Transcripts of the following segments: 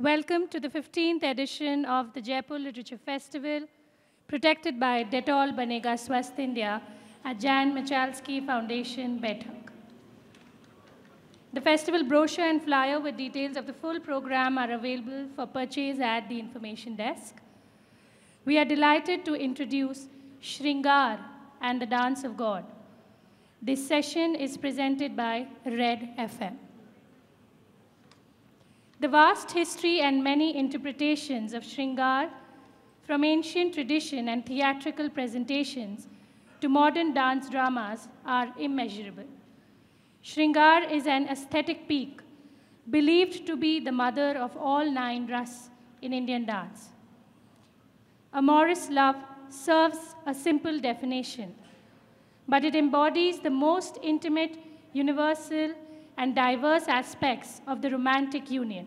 Welcome to the 15th edition of the Jaipur Literature Festival, protected by Dettol Banega Swasth India at Jan Michalski Foundation, Baithak. The festival brochure and flyer with details of the full program are available for purchase at the information desk. We are delighted to introduce Shringar and the Dance of God. This session is presented by Red FM. The vast history and many interpretations of Shringar, from ancient tradition and theatrical presentations to modern dance dramas, are immeasurable. Shringar is an aesthetic peak, believed to be the mother of all nine ras in Indian dance. Amorous love serves a simple definition but it embodies the most intimate, universal, and diverse aspects of the romantic union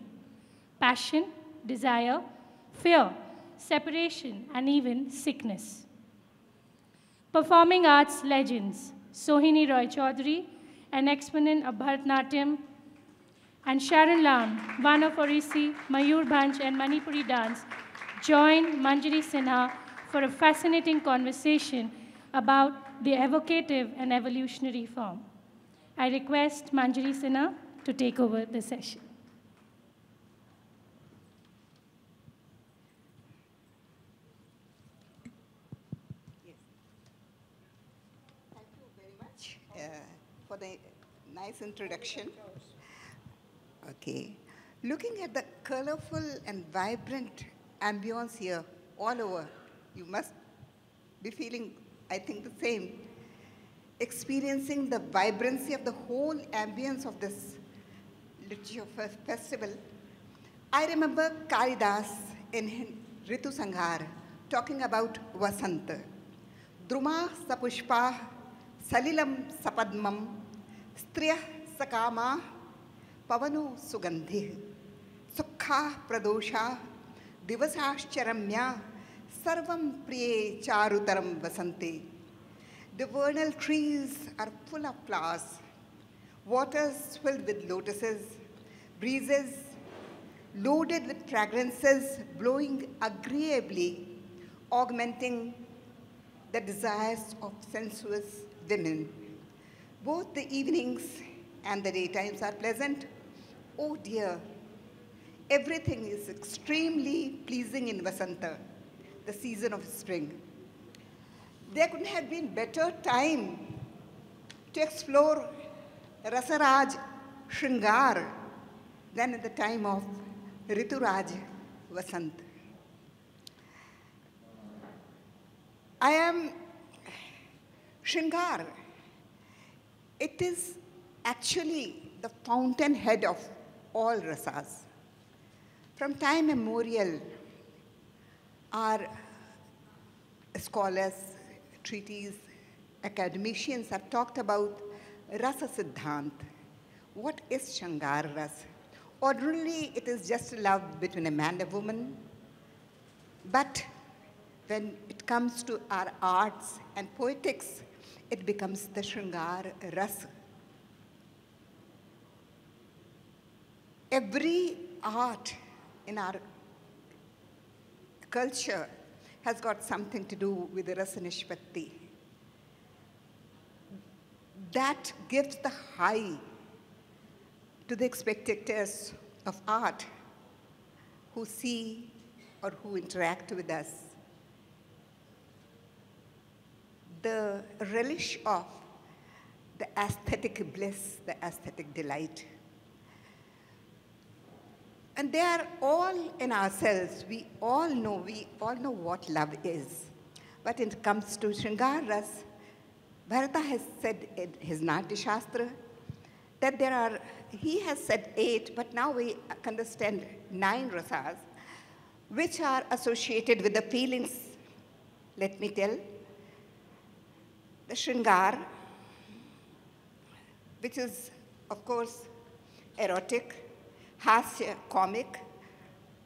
passion, desire, fear, separation, and even sickness. Performing arts legends Sohini Roychowdhury, an exponent of Bharatanatyam, and Sharon Lowen, one of Odissi, Mayur Bhanj, and Manipuri dance, join Manjari Sinha for a fascinating conversation about the evocative and evolutionary form. I request Manjari Sinha to take over the session. Thank you very much uh, for the nice introduction. Okay. Looking at the colorful and vibrant ambience here all over, you must be feeling, I think, the same. Experiencing the vibrancy of the whole ambience of this fe- festival. I remember Kalidas in Ritusamhara talking about Vasanta. Druma sapushpa salilam sapadmam striyah sakama pavanu sugandhi sukha pradosha divasashcharamya sarvam priye charutaram vasante. The vernal trees are full of flowers, waters filled with lotuses, breezes loaded with fragrances blowing agreeably, augmenting the desires of sensuous women. Both the evenings and the daytimes are pleasant. Oh dear, everything is extremely pleasing in Vasanta, the season of spring. There couldn't have been better time to explore Rasaraj Shringar than at the time of Rituraj Vasant. I am Shringar. It is actually the fountainhead of all rasas. From time immemorial, our scholars, treaties, academicians have talked about rasa siddhant. What is Shringar ras? Ordinarily, it is just love between a man and a woman. But when it comes to our arts and poetics, it becomes the Shringar ras. Every art in our culture has got something to do with the rasa. That gives the high to the spectators of art who see or who interact with us. The relish of the aesthetic bliss, the aesthetic delight. And they are all in ourselves. We all know, we all know what love is. But when it comes to Shringar Ras, Bharata has said in his Natya Shastra that there are, he has said eight, but now we can understand nine rasas, which are associated with the feelings. Let me tell. The Shringar, which is, of course, erotic, hasya, comic,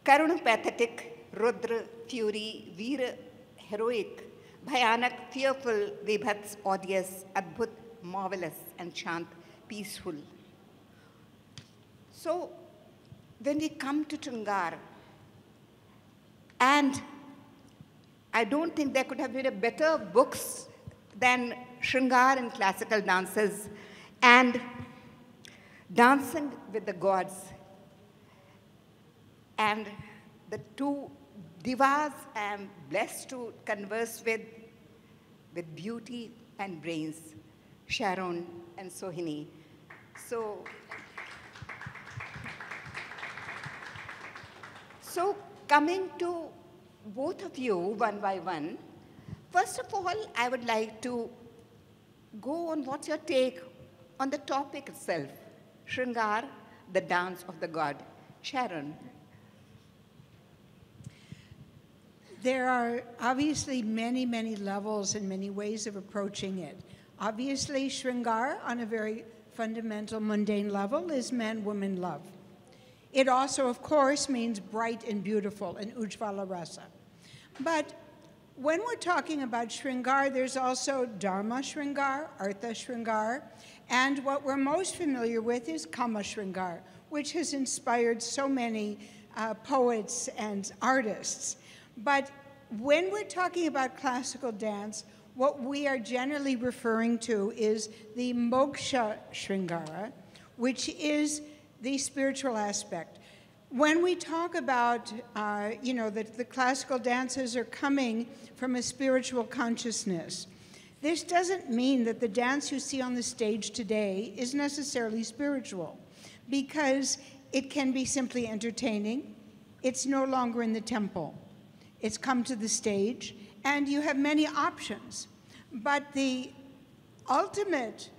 karuna, pathetic, rudra, fury, veera, heroic, bhayanak, fearful, vibhats, odious, adbhut, marvelous, and chant, peaceful. So, when we come to Shringar, and I don't think there could have been a better books than Shringar and classical dances. And dancing with the gods. And the two divas I am blessed to converse with, with beauty and brains, Sharon and Sohini. So, so coming to both of you one by one, first of all, I would like to go on what's your take on the topic itself, Shringar, the dance of the god. Sharon. There are obviously many, many levels and many ways of approaching it. Obviously, Shringar, on a very fundamental, mundane level, is man woman love. It also, of course, means bright and beautiful in Ujvala Rasa. But when we're talking about Shringar, there's also Dharma Shringar, Artha Shringar, and what we're most familiar with is Kama Shringar, which has inspired so many uh, poets and artists. But when we're talking about classical dance, what we are generally referring to is the Moksha Shringara, which is the spiritual aspect. When we talk about, uh, you know, that the classical dances are coming from a spiritual consciousness, this doesn't mean that the dance you see on the stage today is necessarily spiritual, because it can be simply entertaining. It's no longer in the temple. It's come to the stage, and you have many options. But the ultimate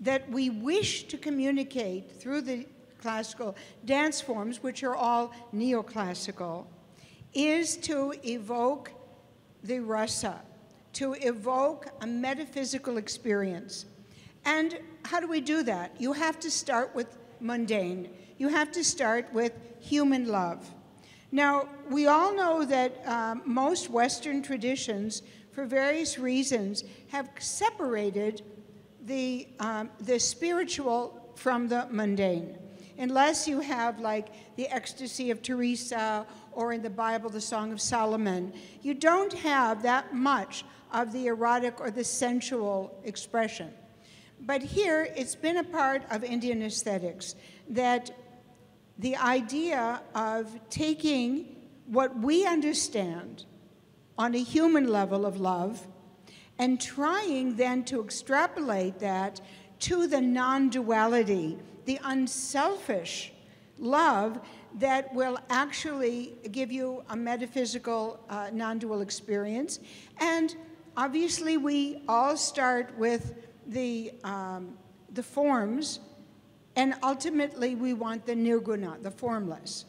that we wish to communicate through the classical dance forms, which are all neoclassical, is to evoke the rasa, to evoke a metaphysical experience. And how do we do that? You have to start with mundane. You have to start with human love. Now, we all know that um, most Western traditions, for various reasons, have separated the, um, the spiritual from the mundane unless you have like the ecstasy of Teresa or in the Bible, the Song of Solomon. You don't have that much of the erotic or the sensual expression. But here, it's been a part of Indian aesthetics that the idea of taking what we understand on a human level of love and trying then to extrapolate that to the non duality the unselfish love that will actually give you a metaphysical uh, non dual experience. And obviously, we all start with the, um, the forms, and ultimately, we want the nirguna, the formless.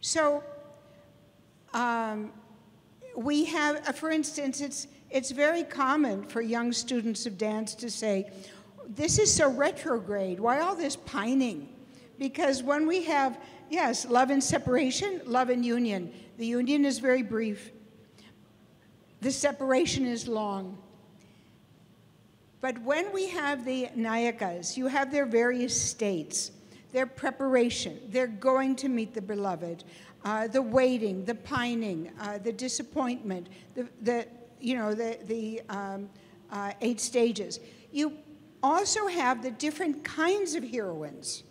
So, um, we have, uh, for instance, it's, it's very common for young students of dance to say, this is so retrograde. Why all this pining? Because when we have, yes, love and separation, love and union, the union is very brief, the separation is long. But when we have the nayakas, you have their various states, their preparation, they're going to meet the beloved, uh, the waiting, the pining, uh, the disappointment, the, the, you know, the, the um, uh, eight stages. You also have the different kinds of heroines,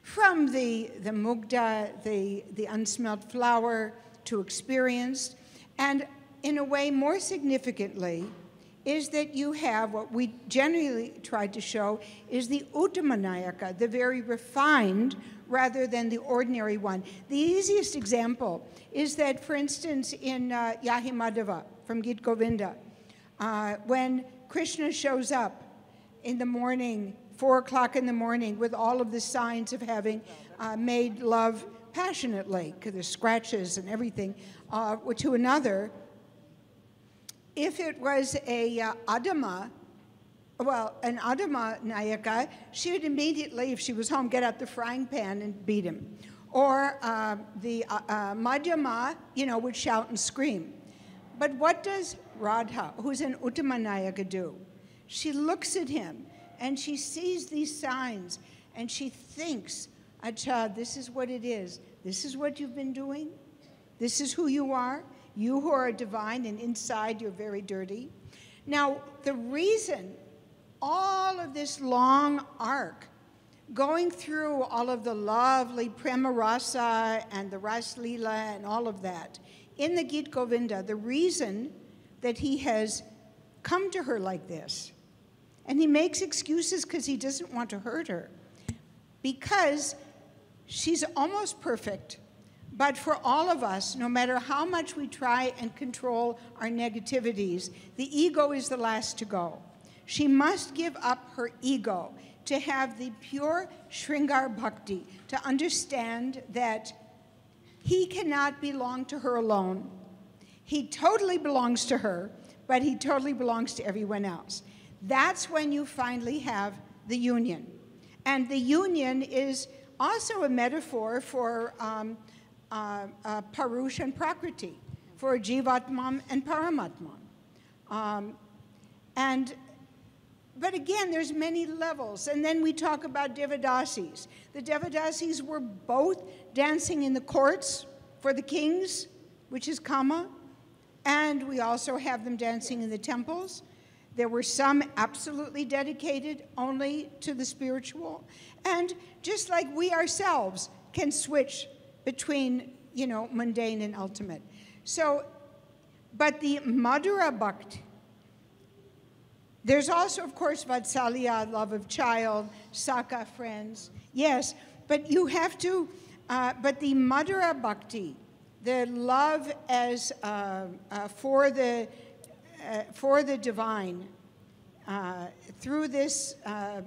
from the, the mugdha, the, the unsmelt flower, to experienced, and in a way more significantly, is that you have what we generally tried to show is the Uttamanayaka, the very refined rather than the ordinary one. The easiest example is that, for instance, in uh, Yahi Madhava from Git Govinda, uh, when Krishna shows up in the morning, four o'clock in the morning, with all of the signs of having uh, made love passionately, because there's scratches and everything, uh, to another. If it was a uh, Adama, well, an Adama Nayaka, she would immediately, if she was home, get out the frying pan and beat him. Or uh, the uh, uh, Madhyama, you know, would shout and scream. But what does Radha, who's an Uttamanayaka, do? She looks at him and she sees these signs and she thinks, Acha, this is what it is. This is what you've been doing. This is who you are. You who are divine and inside you're very dirty. Now, the reason all of this long arc, going through all of the lovely Prema Rasa and the Ras Lila and all of that, in the Git Govinda, the reason that he has come to her like this, and he makes excuses because he doesn't want to hurt her, because she's almost perfect. But for all of us, no matter how much we try and control our negativities, the ego is the last to go. She must give up her ego to have the pure Shringar Bhakti, to understand that he cannot belong to her alone. He totally belongs to her, but he totally belongs to everyone else. That's when you finally have the union. And the union is also a metaphor for um, uh, uh, Parush and Prakriti, for Jivatman and Paramatman. Um, and but again, there's many levels. And then we talk about Devadasis. The Devadasis were both dancing in the courts for the kings, which is Kama, and we also have them dancing in the temples. There were some absolutely dedicated only to the spiritual. And just like we ourselves can switch between, you know, mundane and ultimate. So, but the Madhura Bhakti, there's also, of course, Vatsalya, love of child, Saka, friends. Yes, but you have to, uh, but the Madhura Bhakti, the love as uh, uh, for, the, uh, for the divine, uh, through this uh,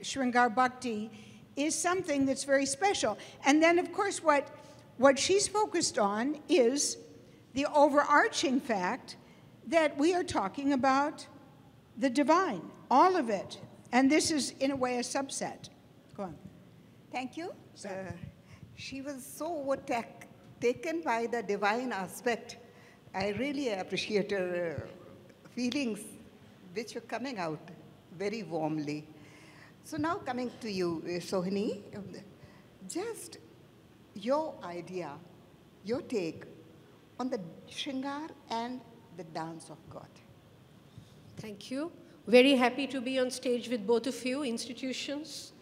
Shringar Bhakti, is something that's very special. And then, of course, what, what she's focused on is the overarching fact that we are talking about the divine, all of it. And this is, in a way, a subset. Go on. Thank you. Uh, she was so taken by the divine aspect. I really appreciate her uh, feelings, which were coming out very warmly. So now coming to you, uh, Sohini, um, just your idea, your take on the Shringar and the dance of God. Thank you. Very happy to be on stage with both of you, institutions.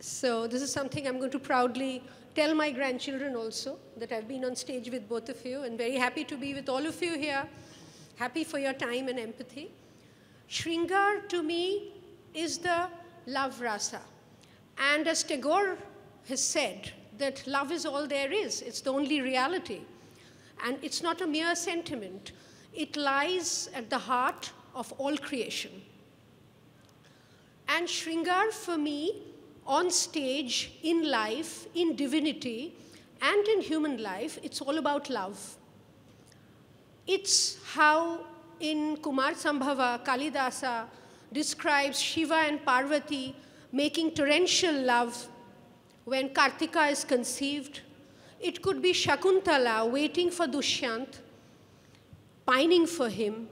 so this is something I'm going to proudly tell my grandchildren also, that I've been on stage with both of you, and very happy to be with all of you here. Happy for your time and empathy. Shringar to me is the love rasa. And as Tagore has said, that love is all there is, it's the only reality. And it's not a mere sentiment. It lies at the heart of all creation. And Shringar for me, on stage, in life, in divinity, and in human life, it's all about love. It's how in Kumar Sambhava, Kalidasa describes Shiva and Parvati making torrential love when Kartika is conceived. It could be Shakuntala waiting for Dushyant pining for him,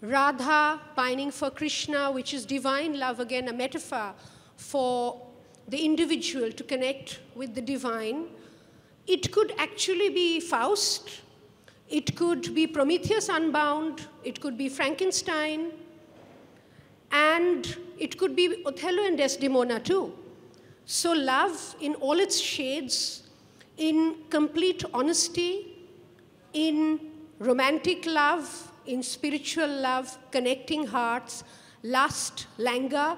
Radha pining for Krishna, which is divine love, again, a metaphor for the individual to connect with the divine. It could actually be Faust, it could be Prometheus Unbound, it could be Frankenstein, and it could be Othello and Desdemona too. So, love in all its shades, in complete honesty, in romantic love, in spiritual love, connecting hearts, lust, languor,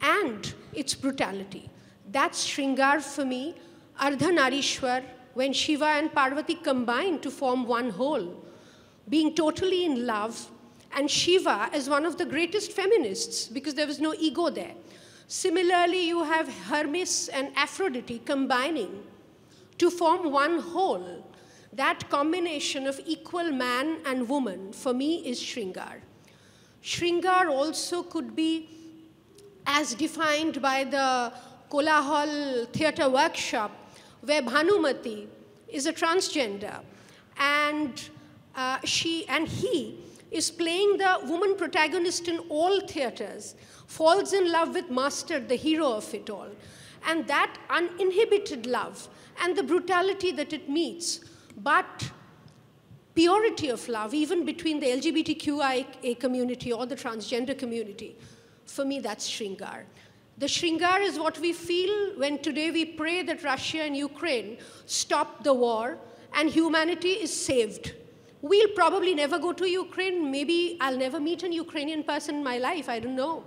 and its brutality. That's Shringar for me, Ardhanarishwar, when Shiva and Parvati combine to form one whole, being totally in love, and Shiva is one of the greatest feminists because there was no ego there. Similarly, you have Hermes and Aphrodite combining to form one whole, that combination of equal man and woman, for me, is Shringar. Shringar also could be as defined by the Kolahal Theatre Workshop, where Bhanumati is a transgender, and uh, she and he is playing the woman protagonist in all theaters, falls in love with Master, the hero of it all. And that uninhibited love and the brutality that it meets, but purity of love, even between the LGBTQIA community or the transgender community, for me, that's Shringar. The Shringar is what we feel when today we pray that Russia and Ukraine stop the war and humanity is saved. We'll probably never go to Ukraine. Maybe I'll never meet an Ukrainian person in my life. I don't know.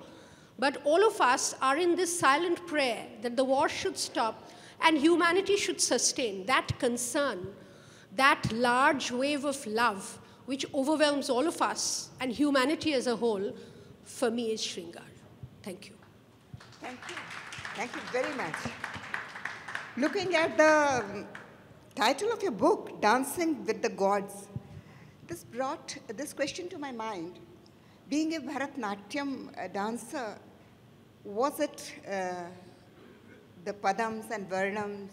But all of us are in this silent prayer that the war should stop and humanity should sustain. That concern, that large wave of love, which overwhelms all of us and humanity as a whole, for me is Shringar. Thank you. Thank you. Thank you very much. Looking at the um, title of your book, Dancing with the Gods, this brought this question to my mind. Being a Bharatnatyam uh, dancer, was it uh, the padams and varnams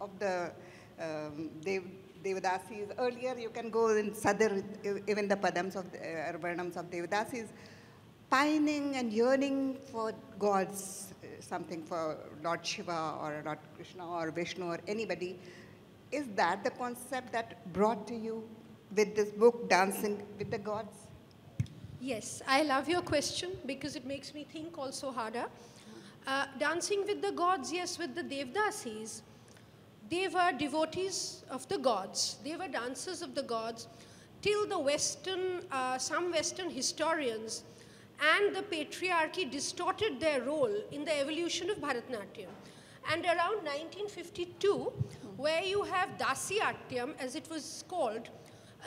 of the um, Dev, Devadasis? Earlier, you can go in Sadar, even the padams of the, uh, varnams of Devadasis, pining and yearning for gods, uh, something for Lord Shiva or Lord Krishna or Vishnu or anybody. Is that the concept that brought to you with this book, Dancing with the Gods? Yes, I love your question because it makes me think also harder. Uh, dancing with the gods, yes, with the Devdasis, they were devotees of the gods. They were dancers of the gods till the Western, uh, some Western historians and the patriarchy distorted their role in the evolution of Bharatanatyam. And around 1952, where you have Dasyatyam, as it was called,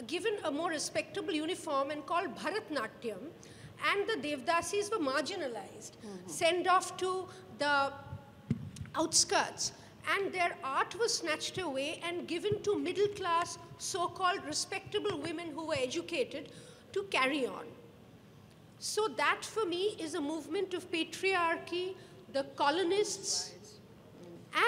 given a more respectable uniform and called Bharatnatyam, and the Devdasis were marginalized, mm-hmm. sent off to the outskirts, and their art was snatched away and given to middle class, so called respectable women who were educated to carry on. So, that for me is a movement of patriarchy, the colonists,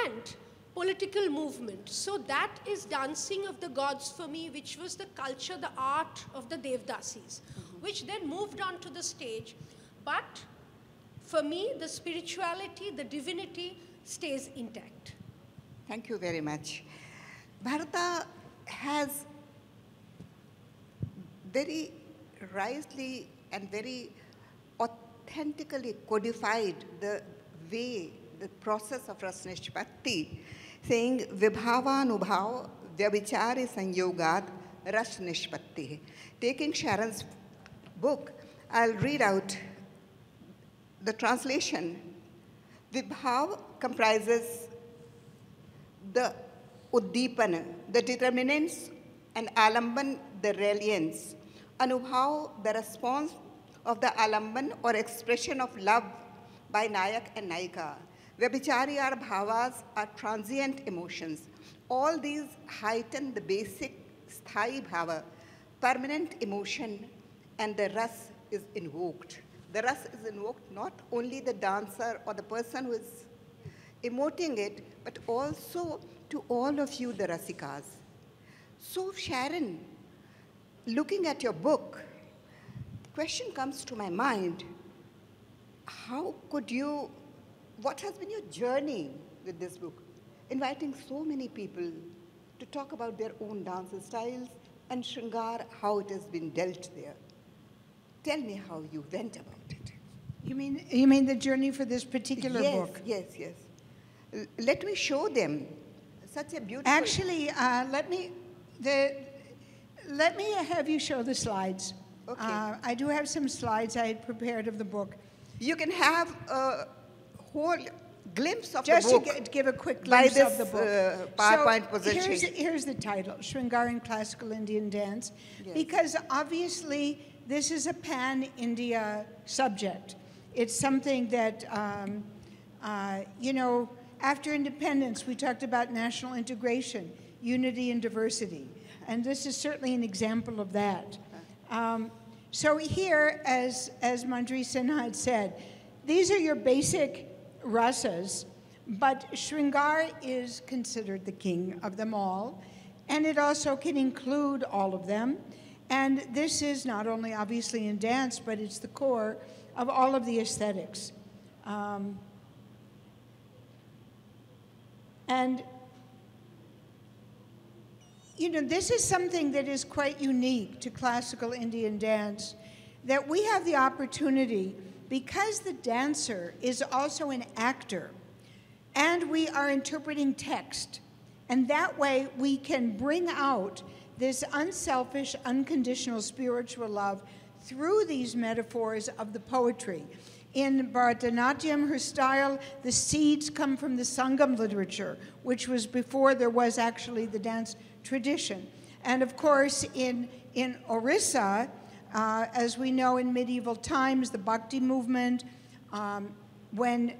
and political movement. So that is dancing of the gods for me, which was the culture, the art of the Devdasis, mm -hmm. which then moved on to the stage. But for me, the spirituality, the divinity stays intact. Thank you very much. Bharata has very rightly and very authentically codified the way, the process of Rasnishpatti saying Vibhavanubhav Vyavichari Sanyogat Ras Nishpatti. Taking Sharon's book, I'll read out the translation. Vibhav comprises the Uddipana, the determinants, and Alamban, the reliance. Anubhav, the response of the Alamban or expression of love by Nayak and Naika. Vyabhichari bhavas, are transient emotions. All these heighten the basic sthai bhava, permanent emotion, and the ras is invoked. The ras is invoked not only the dancer or the person who is emoting it, but also to all of you, the rasikas. So, Sharon, looking at your book, the question comes to my mind how could you what has been your journey with this book? Inviting so many people to talk about their own dance styles and Shringar, how it has been dealt there. Tell me how you went about it. You mean, you mean the journey for this particular yes, book? Yes, yes, yes. Let me show them such a beautiful. Actually, uh, let me the let me have you show the slides. Okay. Uh, I do have some slides I had prepared of the book. You can have a whole glimpse of Just the book. Just to give a quick glimpse this, of the book. Uh, PowerPoint so position. Here's, here's the title, Shringar in Classical Indian Dance, yes. because obviously this is a pan-India subject. It's something that, um, uh, you know, after independence, we talked about national integration, unity and diversity. And this is certainly an example of that. Um, so here, as, as Manjari Sinha had said, these are your basic rasas, but Shringar is considered the king of them all, and it also can include all of them. And this is not only obviously in dance, but it's the core of all of the aesthetics. Um, And you know, this is something that is quite unique to classical Indian dance that we have the opportunity, because the dancer is also an actor, and we are interpreting text, and that way we can bring out this unselfish, unconditional spiritual love through these metaphors of the poetry. In Bharatanatyam, her style, the seeds come from the Sangam literature, which was before there was actually the dance tradition. And of course, in, in Orissa, uh, as we know in medieval times, the Bhakti movement, um, when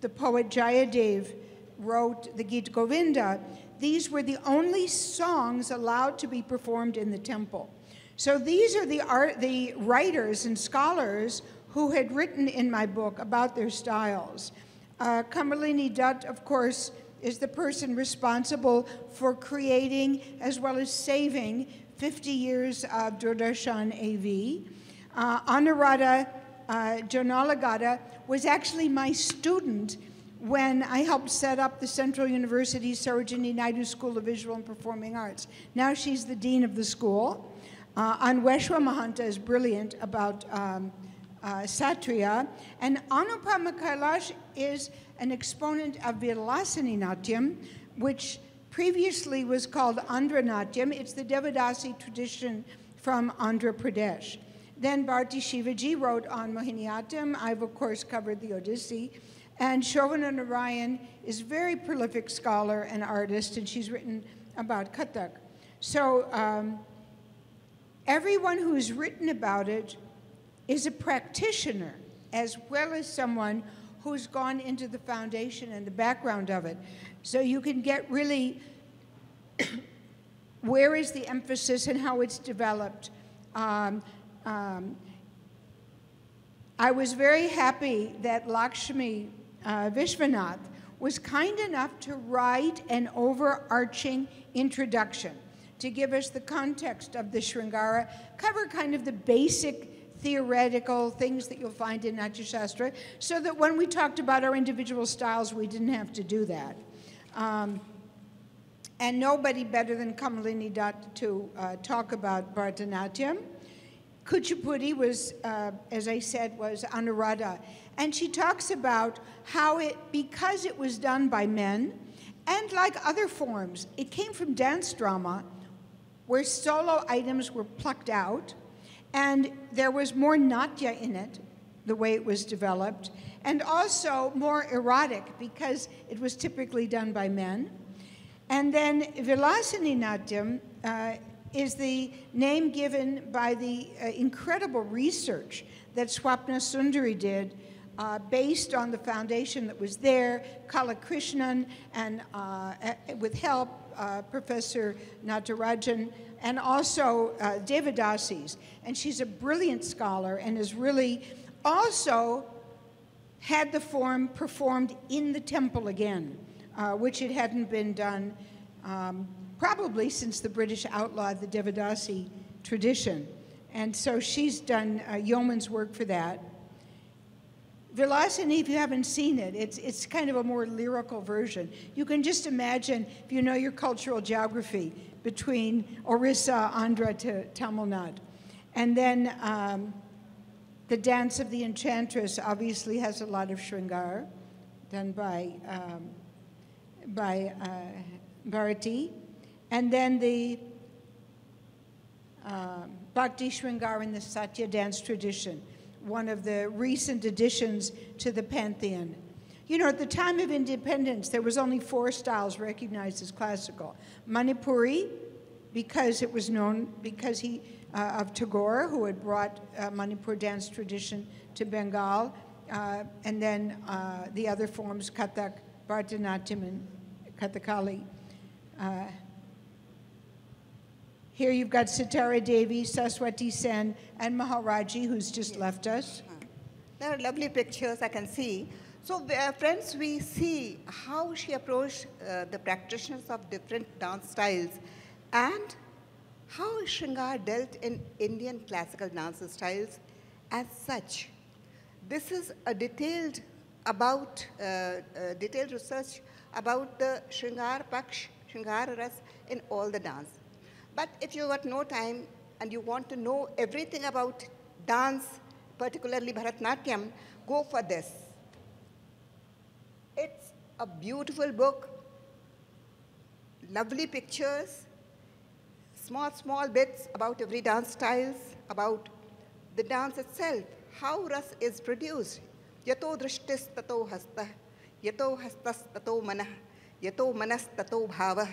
the poet Jayadev wrote the Gita Govinda, these were the only songs allowed to be performed in the temple. So these are the, art, the writers and scholars who had written in my book about their styles. Uh, Kamalini Dutt, of course, is the person responsible for creating as well as saving 50 years of Doordarshan AV. Uh, Anuradha uh, Jonnalagadda was actually my student when I helped set up the Central University Sarojini Naidu School of Visual and Performing Arts. Now she's the dean of the school. Uh, Anwesa Mahanta is brilliant about um, uh. And Anupama Kailash is an exponent of Vilasini Natyam, which previously was called Andhra Natyam. It's the Devadasi tradition from Andhra Pradesh. Then Bharti Shivaji wrote on Mohiniyattam. I've, of course, covered the Odissi. And Shovana Narayan is a very prolific scholar and artist, and she's written about Kathak. So um, everyone who's written about it is a practitioner as well as someone who's gone into the foundation and the background of it. So you can get really where is the emphasis and how it's developed. Um, um, I was very happy that Lakshmi uh, Vishwanath was kind enough to write an overarching introduction to give us the context of the Sringara, cover kind of the basic theoretical things that you'll find in Natya Shastra, so that when we talked about our individual styles, we didn't have to do that. Um, and nobody better than Kamalini Dutt to uh, talk about Bharatanatyam. Kuchipudi was, uh, as I said, was Anuradha. And she talks about how it, because it was done by men, and like other forms, it came from dance drama, where solo items were plucked out, and there was more natya in it, the way it was developed, and also more erotic because it was typically done by men. And then Vilasini Natyam uh, is the name given by the uh, incredible research that Swapna Sundari did uh, based on the foundation that was there, Kala Krishnan, and uh, with help, uh, Professor Natarajan and also uh, Devadasis. And she's a brilliant scholar and is really also had the form performed in the temple again, uh, which it hadn't been done um, probably since the British outlawed the Devadasi tradition. And so she's done uh, yeoman's work for that. Vilasini, if you haven't seen it, it's, it's kind of a more lyrical version. You can just imagine, if you know your cultural geography, between Orissa, Andhra to Tamil Nadu. And then um, the Dance of the Enchantress obviously has a lot of Shringar, done by, um, by uh, Bharati. And then the uh, Bhakti Shringar in the Sattriya dance tradition, one of the recent additions to the pantheon. You know, at the time of independence, there was only four styles recognized as classical. Manipuri, because it was known, because he, uh, of Tagore, who had brought uh, Manipur dance tradition to Bengal, uh, and then uh, the other forms, Kathak, Bharatanatyam, and Kathakali. Uh, here you've got Sitara Devi, Saswati Sen, and Maharaji, who's just yes. left us. There are lovely pictures I can see. So, uh, friends, we see how she approached uh, the practitioners of different dance styles and how Shringar dealt in Indian classical dance styles as such. This is a detailed about uh, uh, detailed research about the Shringar Paksh, Shringar Ras in all the dance. But if you got no time and you want to know everything about dance, particularly Bharatnatyam, go for this. It's a beautiful book, lovely pictures, small, small bits about every dance styles, about the dance itself, how ras is produced. Yato drishtis tato hastah, yato hastas tato manah, yato manas tato bhavah,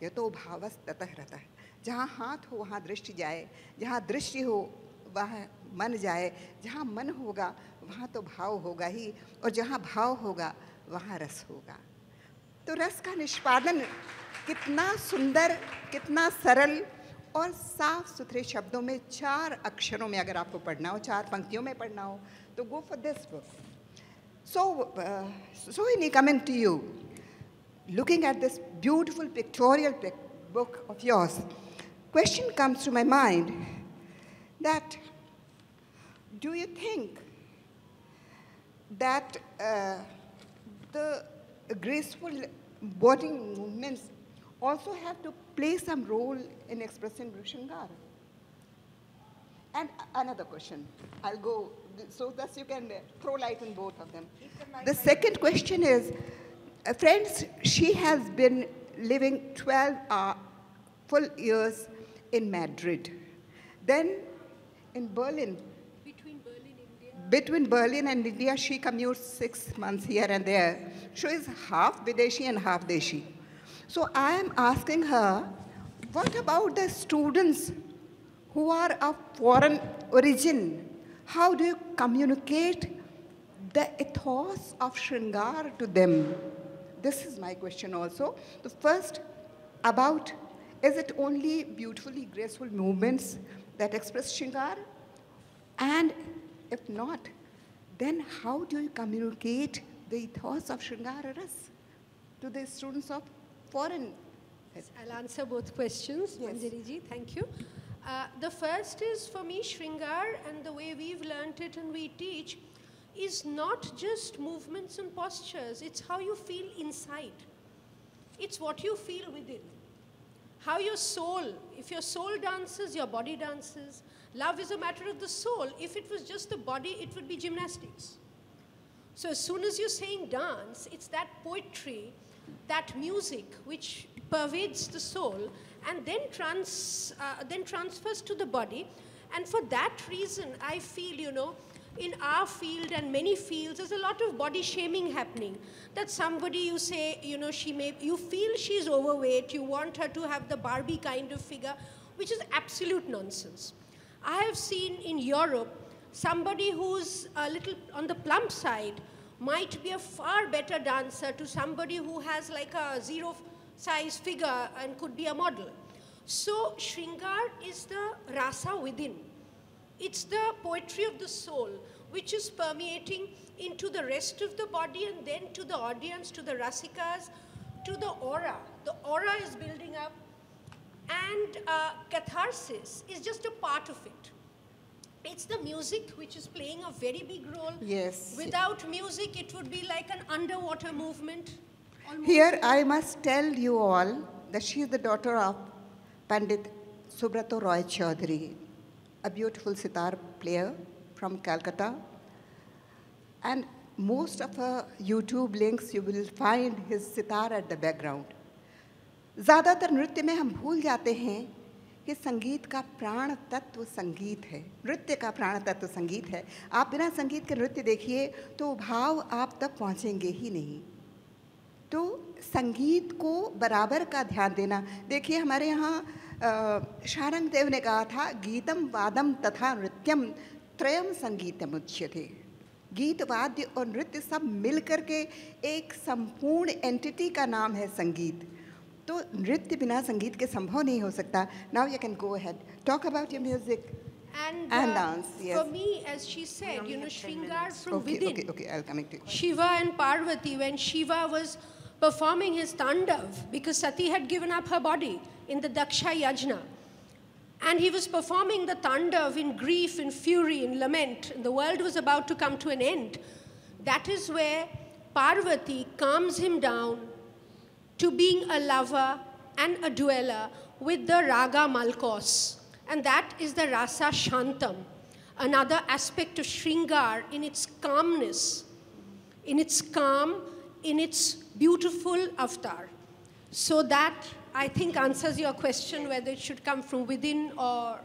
yato bhavas tatah ratah. जहाँ हाथ हो वहाँ दृष्टि जाए जहाँ दृष्टि हो वहाँ मन जाए जहाँ मन होगा वहाँ तो भाव होगा ही और जहाँ भाव होगा वहाँ रस होगा तो रस का निष्पादन कितना सुंदर कितना सरल और साफ सुथरे शब्दों में चार अक्षरों में अगर आपको पढ़ना हो चार पंक्तियों में पढ़ना हो तो go for this book so so in coming to you looking at this beautiful pictorial pic book of yours, question comes to my mind that do you think that uh, the graceful body movements also have to play some role in expressing Shringar? And another question, I'll go so that you can throw light on both of them. The second question is, uh, friends, she has been living 12 uh, full years in Madrid. Then in Berlin, Between Berlin, India. between Berlin and India, she commutes six months here and there. She is half Videshi and half Deshi. So I am asking her, what about the students who are of foreign origin? How do you communicate the ethos of Shringar to them? This is my question also. The first, about is it only beautifully graceful movements that express Shringar? And if not, then how do you communicate the ethos of Shringara to the students of foreign? I'll answer both questions, Yes. Manjari ji. Thank you. Uh, the first is for me, Shringar, and the way we've learnt it and we teach, is not just movements and postures, it's how you feel inside. It's what you feel within. How your soul, if your soul dances, your body dances. Love is a matter of the soul. If it was just the body, it would be gymnastics. So as soon as you're saying dance, it's that poetry, that music which pervades the soul and then, trans, uh, then transfers to the body. And for that reason, I feel, you know, in our field and many fields, there's a lot of body shaming happening. That somebody you say, you know, she may, you feel she's overweight, you want her to have the Barbie kind of figure, which is absolute nonsense. I have seen in Europe somebody who's a little on the plump side might be a far better dancer to somebody who has like a zero size figure and could be a model. So Shringar is the rasa within. It's the poetry of the soul which is permeating into the rest of the body and then to the audience, to the rasikas, to the aura. The aura is building up and uh, catharsis is just a part of it it's the music which is playing a very big role. Yes. Without music, it would be like an underwater movement. Almost. Here, I must tell you all that she is the daughter of Pandit Subrato Roychowdhury, a beautiful sitar player from Calcutta. And most of her YouTube links, you will find his sitar at the background. ज़्यादातर नृत्य में हम भूल जाते हैं कि संगीत का प्राण तत्व संगीत है, नृत्य का प्राण तत्व संगीत है। आप बिना संगीत के नृत्य देखिए तो भाव आप तक पहुँचेंगे ही नहीं। तो संगीत को बराबर का ध्यान देना। देखिए, हमारे यहाँ शारंग देव ने कहा था, गीतम वादम तथा नृत्यम त्रयम संगीतम उच्यते गीत, वाद्य और नृत्य सब मिल करके एक संपूर्ण एंटिटी का नाम है संगीत। तो नृत्य बिना संगीत के संभव नहीं हो सकता now you can go ahead talk about your music And, And uh, dance, yes. for me, as she said, you know, Shringar from okay within. Okay okay I will coming to Shiva and Parvati, when Shiva was performing his tandav, because Sati had given up her body in the Daksha Yajna, and he was performing the tandav in grief, in fury, in lament, and the world was about to come to an end. That is where Parvati calms him down, to being a lover and a dweller with the Raga Malkauns. And that is the Rasa Shantam, another aspect of Shringar in its calmness, in its calm, in its beautiful avatar. So that, I think, answers your question whether it should come from within or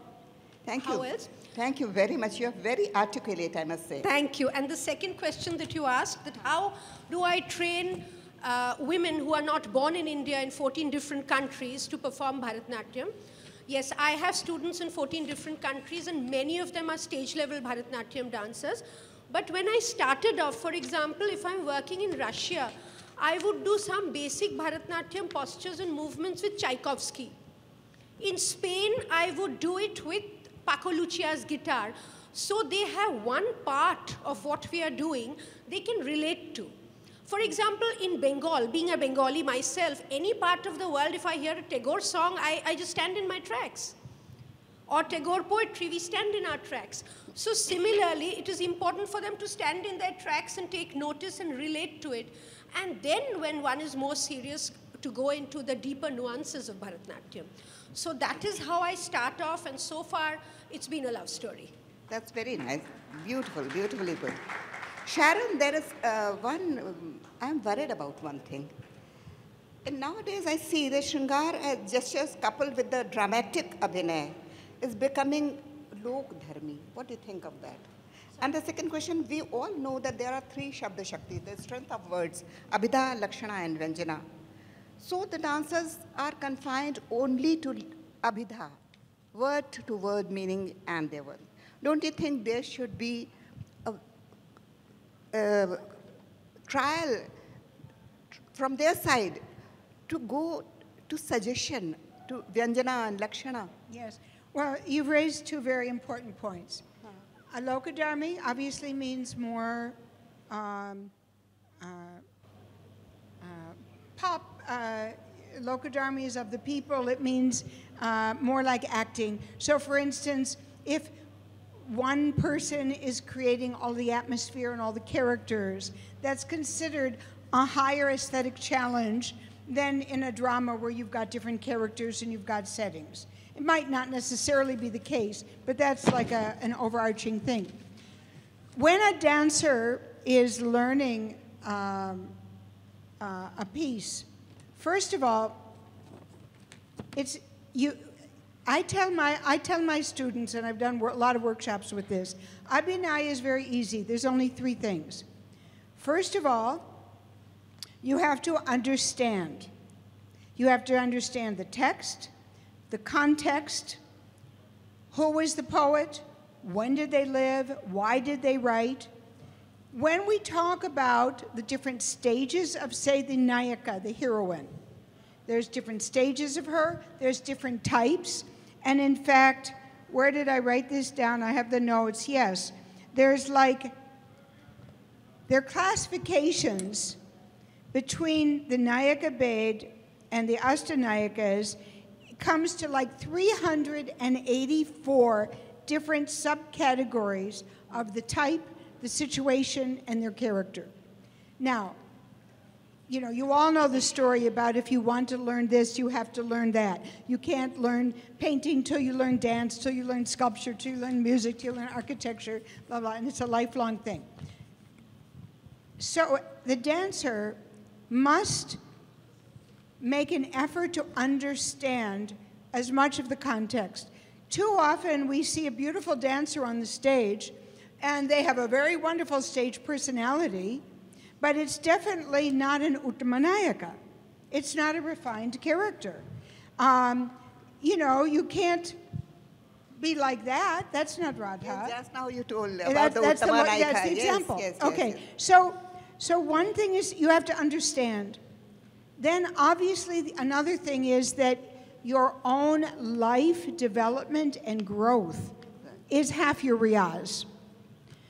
Thank how you. else. Thank you very much. You're very articulate, I must say. Thank you. And the second question that you asked, that how do I train uh, women who are not born in India in 14 different countries to perform Bharatnatyam? Yes, I have students in 14 different countries and many of them are stage level Bharatnatyam dancers. But when I started off, for example, if I'm working in Russia, I would do some basic Bharatnatyam postures and movements with Tchaikovsky. In Spain, I would do it with Paco Lucia's guitar. So they have one part of what we are doing they can relate to. For example, in Bengal, being a Bengali myself, any part of the world, if I hear a Tagore song, I, I just stand in my tracks. Or Tagore poetry, we stand in our tracks. So similarly, it is important for them to stand in their tracks and take notice and relate to it. And then when one is more serious, to go into the deeper nuances of Bharatnatyam. So that is how I start off, and so far, it's been a love story. That's very nice. Beautiful, beautifully put. Sharon, there is uh, one, um, I'm worried about one thing. And nowadays, I see the Shringar as gestures coupled with the dramatic abhinay is becoming lok dharmi. What do you think of that? And the second question, we all know that there are three Shabda Shakti, the strength of words, Abhidha, Lakshana, and Vyanjana. So the dancers are confined only to Abhidha, word to word meaning and their word. Don't you think there should be a trial from their side to go to suggestion to Vyanjana and Lakshana? Yes. Well, you've raised two very important points. Alokadarmi obviously means more um, uh, uh, pop. Uh, Lokadharmi is of the people. It means uh, more like acting. So, for instance, if one person is creating all the atmosphere and all the characters, that's considered a higher aesthetic challenge than in a drama where you've got different characters and you've got settings. It might not necessarily be the case, but that's like a, an overarching thing. When a dancer is learning um, uh, a piece, first of all, it's you. I tell my I tell my students, and I've done a lot of workshops with this. Abhinaya is very easy. There's only three things. First of all, you have to understand. You have to understand the text, the context, who was the poet, when did they live, why did they write. When we talk about the different stages of, say, the Nayika, the heroine, there's different stages of her, there's different types, and in fact, where did I write this down? I have the notes, yes. There's like, there are classifications between the Nayika Bhed and the Ashtanayikas comes to like 384 different subcategories of the type, the situation, and their character. Now, you know, you all know the story about if you want to learn this, you have to learn that. You can't learn painting till you learn dance, till you learn sculpture, till you learn music, till you learn architecture, blah, blah, and it's a lifelong thing. So the dancer must make an effort to understand as much of the context. Too often we see a beautiful dancer on the stage and they have a very wonderful stage personality, but it's definitely not an Uttamanayaka. It's not a refined character. Um, you know, you can't be like that. That's not Radha. Yes, just now you told about that- the that's, the, that's the example. yes, yes, okay, so so one thing is you have to understand. Then obviously the- another thing is that your own life development and growth is half your riyaz.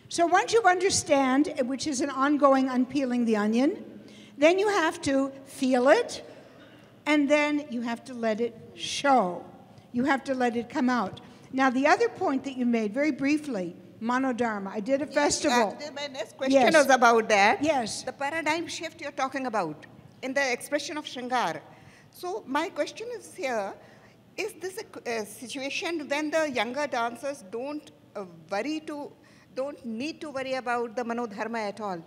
So once you understand, eh, which is an ongoing unpeeling the onion, then you have to feel it, and then you have to let it show. You have to let it come out. Now, the other point that you made, very briefly, manodharma. I did a festival. Uh, my next question Yes. was about that. Yes. The paradigm shift you're talking about in the expression of Shringar. So my question is here, is this a, a situation when the younger dancers don't uh, worry to, don't need to worry about the manodharma at all?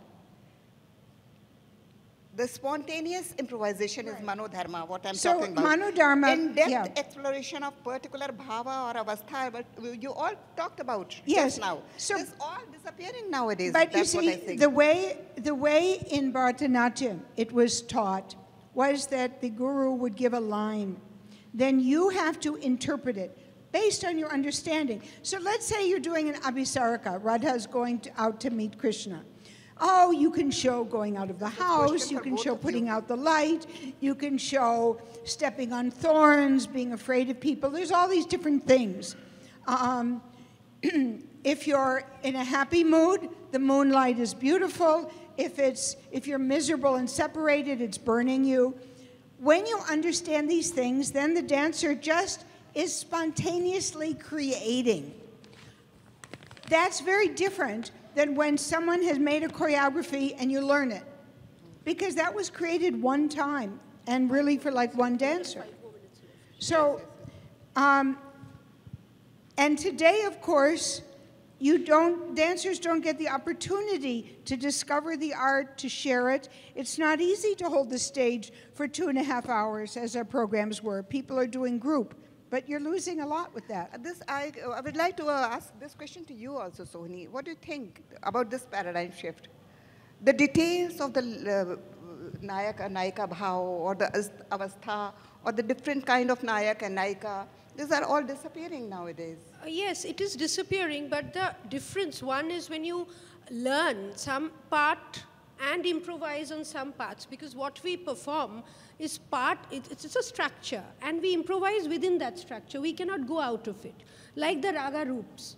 The spontaneous improvisation is manodharma, what I'm So talking about. So manodharma, In-depth yeah. exploration of particular bhava or avastha, but you all talked about Yes, just now. so- it's all disappearing nowadays. But That's you what I see, the way, the way in Bharatanatyam it was taught was that the guru would give a line. Then you have to interpret it based on your understanding. So let's say you're doing an Abhisarika, Radha's going to, out to meet Krishna. Oh, you can show going out of the house, you can show putting out the light, you can show stepping on thorns, being afraid of people. There's all these different things. Um, if you're in a happy mood, the moonlight is beautiful. If it's if you're miserable and separated, it's burning you. When you understand these things, then the dancer just is spontaneously creating. That's very different than when someone has made a choreography and you learn it. Because that was created one time and really for like one dancer. So, um, and today, of course, you don't, dancers don't get the opportunity to discover the art, to share it. It's not easy to hold the stage for two and a half hours as our programs were. People are doing group, but you're losing a lot with that. Uh, This, I, I would like to uh, ask this question to you also, Sohini. What do you think about this paradigm shift? The details of the uh, Nayak and Nayika bhav or the avastha or the different kind of Nayak and Nayika, these are all disappearing nowadays. Uh, yes, it is disappearing, but the difference one is when you learn some part and improvise on some parts, because what we perform is part, it, it's, it's a structure, and we improvise within that structure. We cannot go out of it, like the raga roots.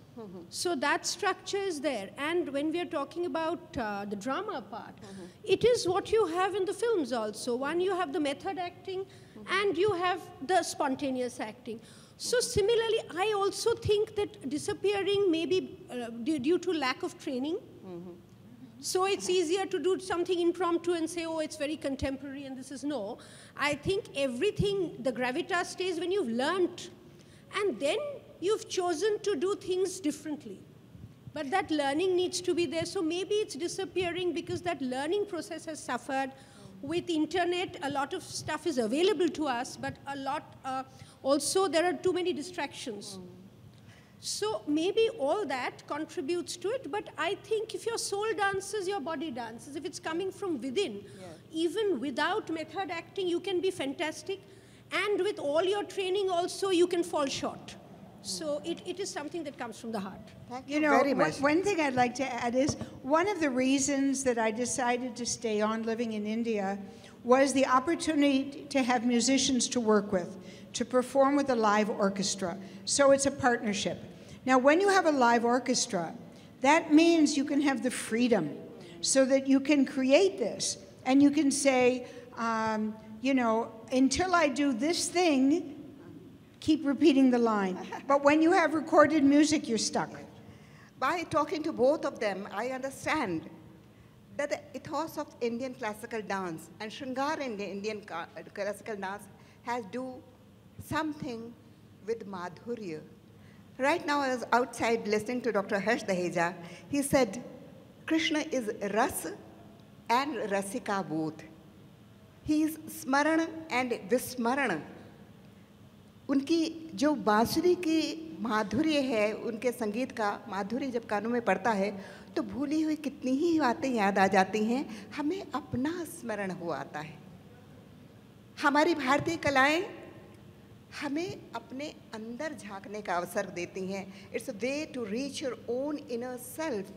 So that structure is there. And when we are talking about uh, the drama part, it is what you have in the films also. One, you have the method acting, and you have the spontaneous acting. So similarly, I also think that disappearing may be uh, due due to lack of training. So it's easier to do something impromptu and say, oh, it's very contemporary and this is no. I think everything, the gravitas stays when you've learnt. And then you've chosen to do things differently. But that learning needs to be there. So maybe it's disappearing because that learning process has suffered. With internet, a lot of stuff is available to us, but a lot uh, also there are too many distractions. So maybe all that contributes to it, but I think if your soul dances, your body dances. If it's coming from within, even without method acting, you can be fantastic. And with all your training also, you can fall short. So it, it is something that comes from the heart. Thank you, You know, very one- much. one thing I'd like to add is one of the reasons that I decided to stay on living in India was the opportunity to have musicians to work with, to perform with a live orchestra. So it's a partnership. Now, when you have a live orchestra, that means you can have the freedom so that you can create this and you can say, um, you know, until I do this thing, keep repeating the line. But when you have recorded music, you're stuck. By talking to both of them, I understand that the ethos of Indian classical dance and Shringar in the Indian classical dance has do something with Madhurya. Right now, I was outside listening to Dr. Harsh Daheja. He said, Krishna is ras and rasika both. He is smaran and vismaran. उनकी जो बांसुरी की माधुर्य है उनके संगीत का माधुर्य जब कानों में पड़ता है तो भूली हुई कितनी ही बातें याद आ जाती हैं हमें अपना स्मरण हो आता है हमारी भारतीय कलाएँ हमें अपने अंदर झांकने का अवसर देती हैं it's a way to reach your own inner self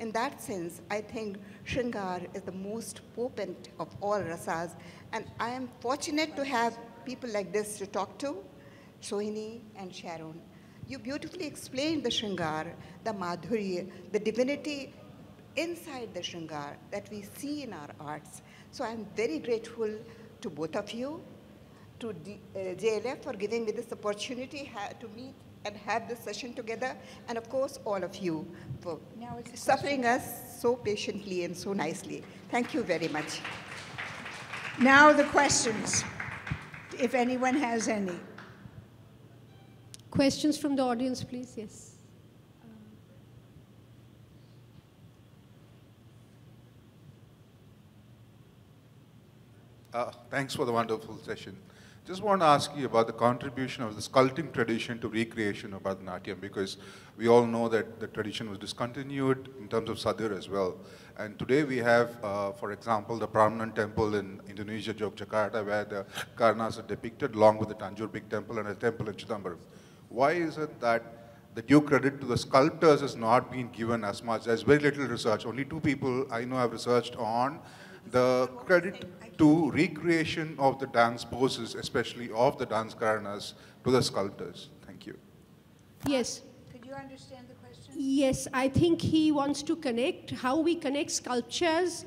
In that sense, I think Shringar is the most potent of all rasas. And I am fortunate to have people like this to talk to, Sohini and Sharon. You beautifully explained the Shringar, the madhurya, the divinity inside the Shringar that we see in our arts. So I'm very grateful to both of you to D- uh, JLF for giving me this opportunity ha- to meet and have this session together, and of course, all of you for Now it's a suffering us so patiently and so nicely. Thank you very much. Now the questions, if anyone has any. Questions from the audience, please? Yes. Uh, thanks for the wonderful session. Just want to ask you about the contribution of the sculpting tradition to recreation of Bharatanatyam because we all know that the tradition was discontinued in terms of Sadir as well. And today we have, uh, for example, the Prambanan temple in Indonesia, Yogyakarta, where the Karanas are depicted along with the Tanjore Big temple and a temple in Chidambaram. Why is it that the due credit to the sculptors has not been given as much? There's very little research. Only two people I know have researched on the credit to recreation of the dance poses, especially of the dance karanas, to the sculptors. Thank you. Yes. Could you understand the question? Yes, I think he wants to connect how we connect sculptures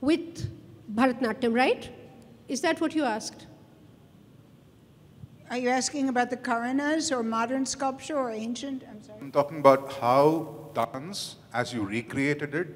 with Bharatanatyam, right? Is that what you asked? Are you asking about the Karanas or modern sculpture or ancient? I'm sorry. I'm talking about how dance, as you recreated it,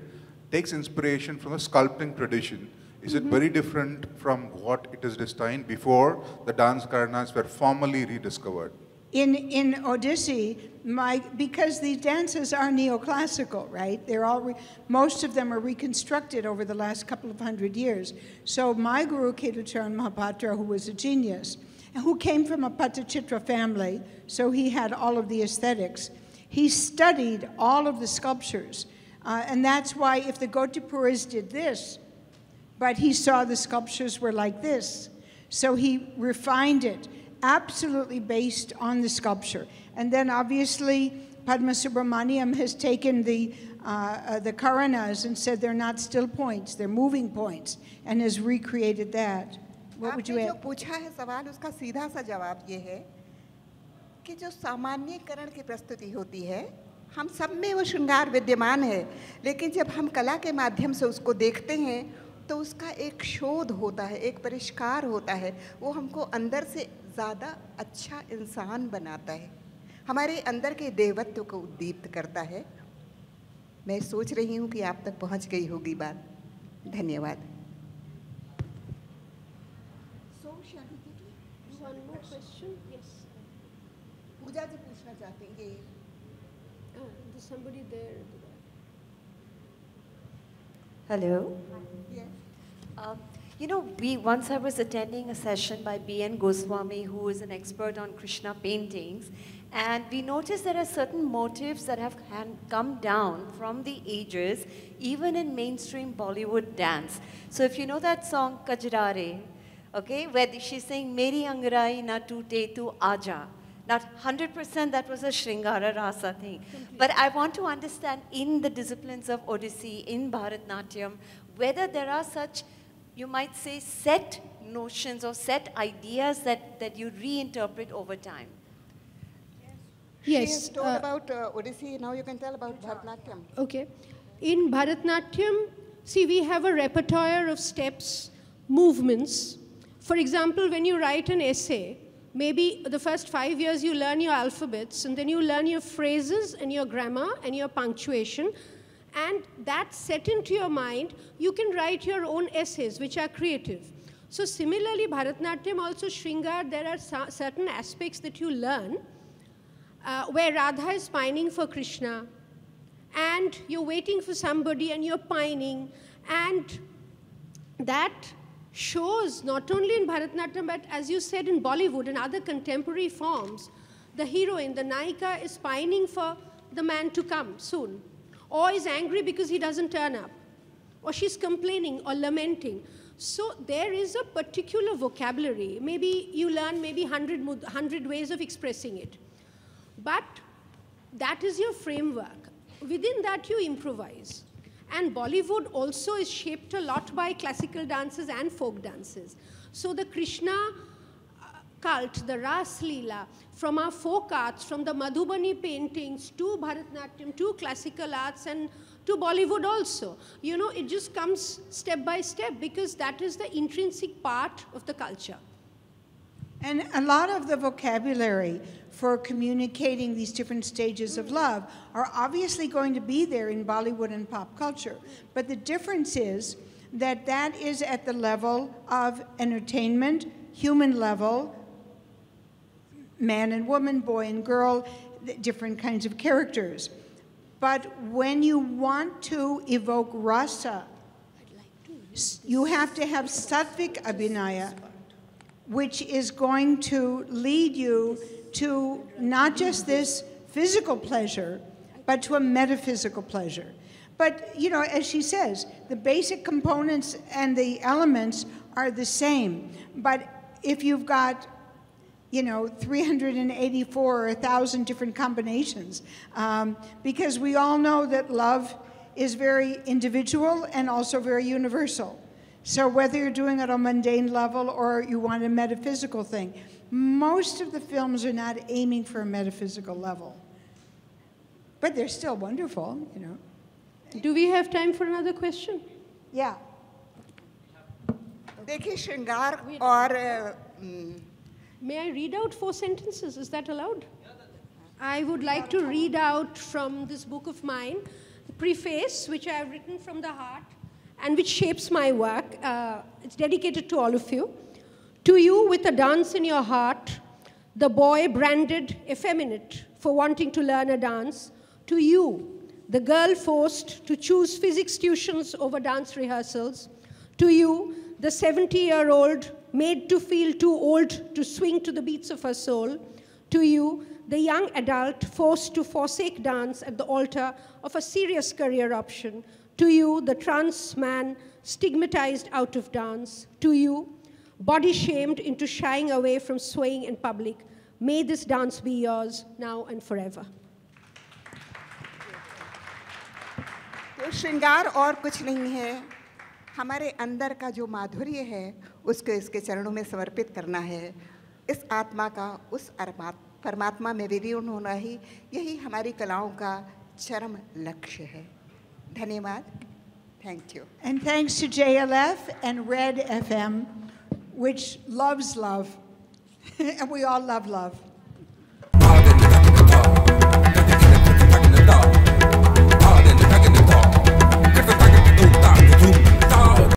takes inspiration from the sculpting tradition. Is it mm-hmm. very different from what it is destined before the dance karanas were formally rediscovered? In, in Odissi, my, because these dances are neoclassical, right? They're all, re, most of them are reconstructed over the last couple of hundred years. So my guru, Kelucharan Mohapatra, who was a genius, and who came from a Patachitra family, so he had all of the aesthetics, he studied all of the sculptures. Uh, and that's why if the Gotipuras did this, but he saw the sculptures were like this, so he refined it, absolutely based on the sculpture. And then obviously, Padma Subrahmanyam has taken the, uh, uh, the karanas and said they're not still points, they're moving points, and has recreated that. What would you add? पूछा है सवाल उसका सीधा सा जवाब ये है कि जो सामान्यकरण की प्रस्तुति होती है हम सब में वो श्रृंगार विद्यमान है, लेकिन जब हम कला के माध्यम से उसको देखते हैं तो उसका एक शोध होता है, एक परिष्कार होता है। वो हमको अंदर से ज़्यादा अच्छा इंसान बनाता है। हमारे अंदर के देवत्व को उद्दीप्त करता है। मैं सोच रही हूँ कि आप तक पहुँच गई होगी बात। धन्यवाद। Somebody there. Hello. Yes. Um, you know, we once I was attending a session by B.N. Goswami, who is an expert on Krishna paintings, and we noticed there are certain motifs that have come down from the ages, even in mainstream Bollywood dance. So if you know that song Kajrare, okay, where she's saying Meri Angarai na tute tu aja. Not 100% that was a Shringara Rasa thing. But I want to understand in the disciplines of Odissi, in Bharatnatyam, whether there are such, you might say, set notions or set ideas that, that you reinterpret over time. She Yes. has told uh, about uh, Odissi, now you can tell about Bharatnatyam. Okay. In Bharatnatyam, see, we have a repertoire of steps, movements. For example, when you write an essay, maybe the first five years you learn your alphabets, and then you learn your phrases and your grammar and your punctuation. And that set into your mind, you can write your own essays, which are creative. So similarly, Bharatnatyam also Shringar, there are cer- certain aspects that you learn uh, where Radha is pining for Krishna, and you're waiting for somebody and you're pining, and that shows not only in Bharatanatyam, but as you said in Bollywood and other contemporary forms, the heroine, the Nayika, is pining for the man to come soon, or is angry because he doesn't turn up, or she's complaining or lamenting. So there is a particular vocabulary. Maybe you learn maybe 100, 100 ways of expressing it. But that is your framework. Within that, you improvise. And Bollywood also is shaped a lot by classical dances and folk dances. So the Krishna uh, cult, the Ras Leela, from our folk arts, from the Madhubani paintings to Bharatanatyam, to classical arts, and to Bollywood also. You know, it just comes step by step because that is the intrinsic part of the culture. And a lot of the vocabulary for communicating these different stages of love are obviously going to be there in Bollywood and pop culture. But the difference is that that is at the level of entertainment, human level, man and woman, boy and girl, different kinds of characters. But when you want to evoke rasa, you have to have sattvic abhinaya, which is going to lead you to not just this physical pleasure, but to a metaphysical pleasure. But, you know, as she says, the basic components and the elements are the same. But if you've got, you know, 384 or 1,000 different combinations, um, because we all know that love is very individual and also very universal. So whether you're doing it on a mundane level or you want a metaphysical thing, most of the films are not aiming for a metaphysical level. But they're still wonderful, you know. Do we have time for another question? Yeah. देखिए Shringar or. Uh, mm. May I read out four sentences? Is that allowed? I would like to read out from this book of mine, the preface, which I have written from the heart and which shapes my work. Uh, it's dedicated to all of you. To you, with a dance in your heart, the boy branded effeminate for wanting to learn a dance. To you, the girl forced to choose physics tuitions over dance rehearsals. To you, the 70 year old made to feel too old to swing to the beats of her soul. To you, the young adult forced to forsake dance at the altar of a serious career option. To you, the trans man stigmatized out of dance. To you, body shamed into shying away from swaying in public. May this dance be yours now and forever. श्रृंगार और कुछ नहीं है। हमारे अंदर का जो माधुर्य है उसको इसके चरणों में समर्पित करना है। इस आत्मा का उस परमात्मा में विलीन होना ही यही हमारी कलाओं का चरम लक्ष्य है। धन्यवाद। Thank you and thanks to J L F and red F M which loves love. and we all love love.